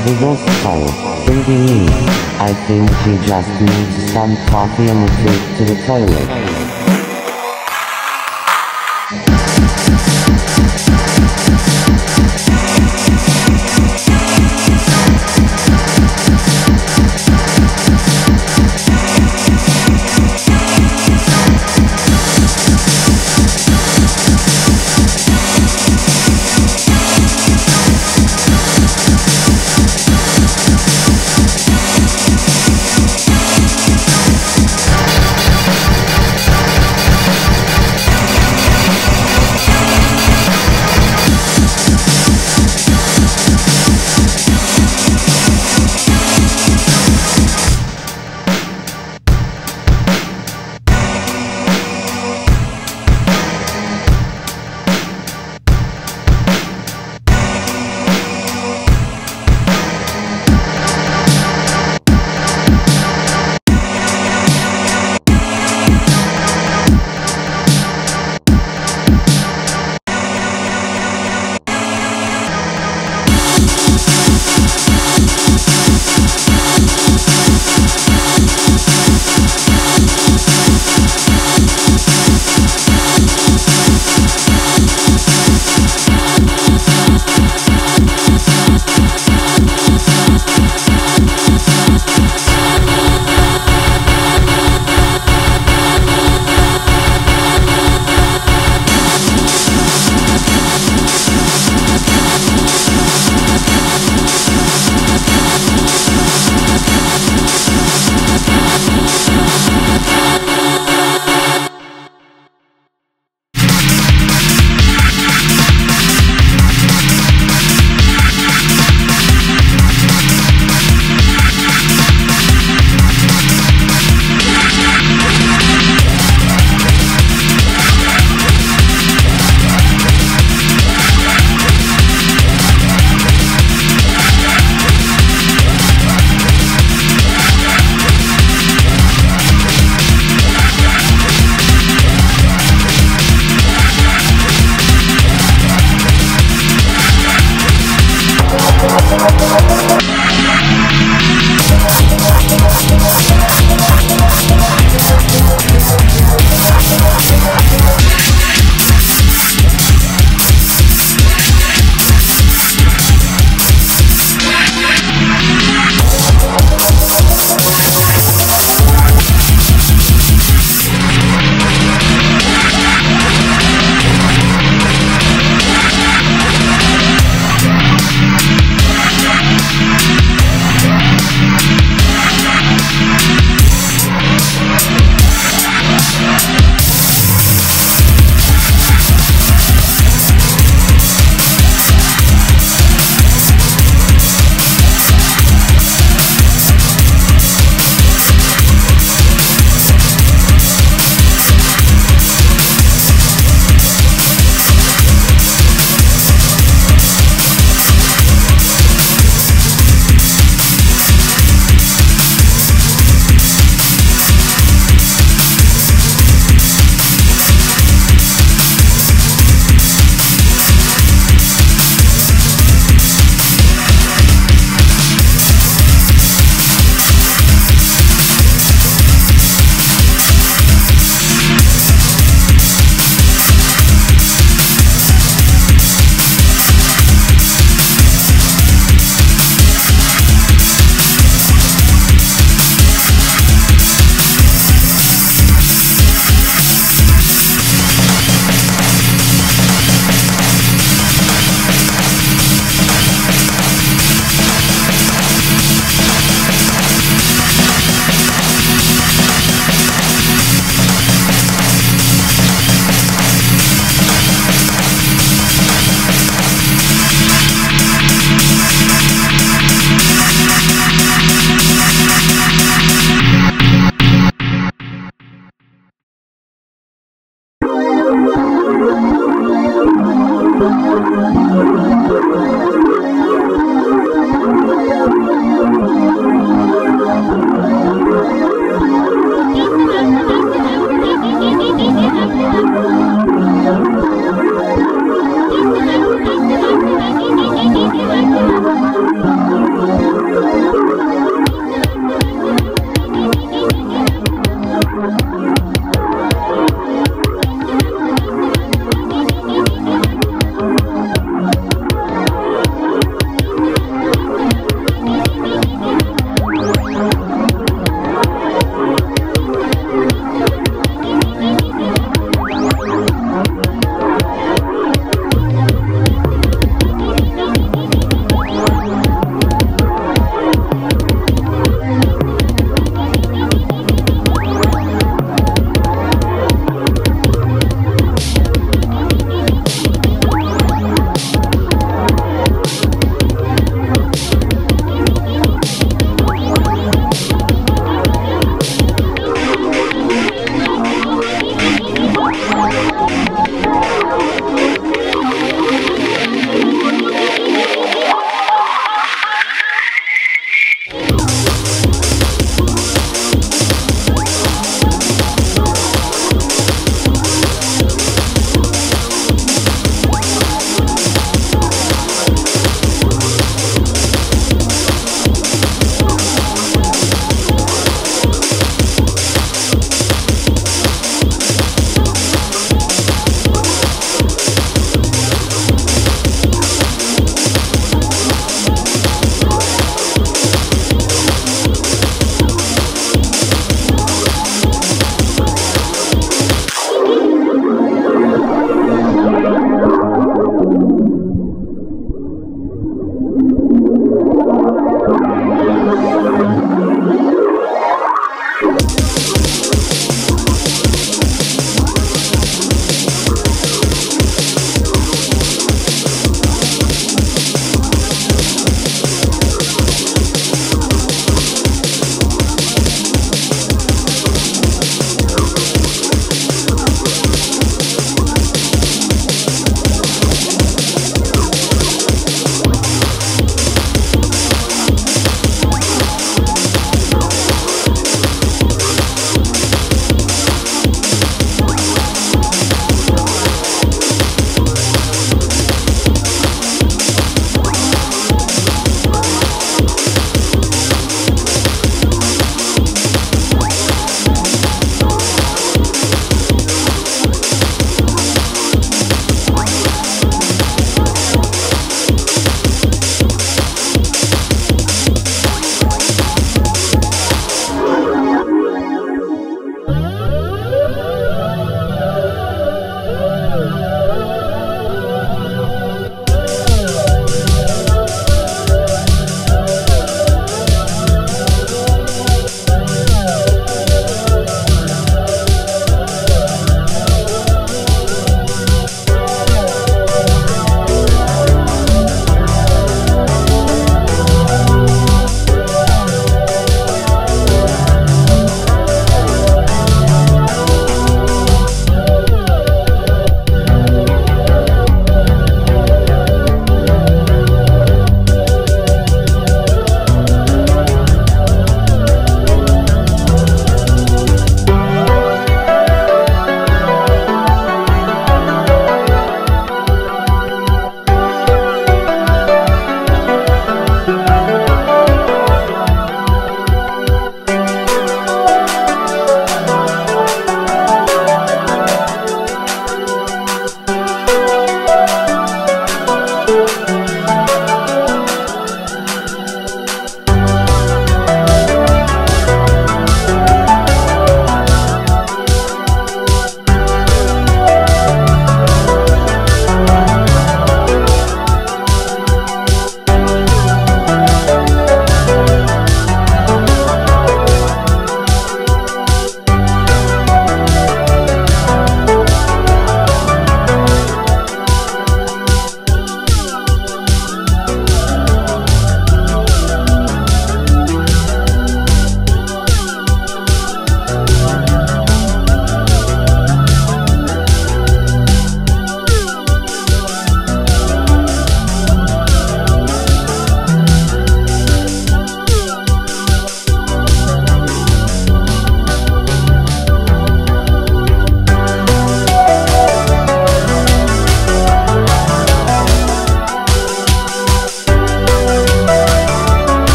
The ghost thinking me. I think she just needs some coffee and a trip to the toilet.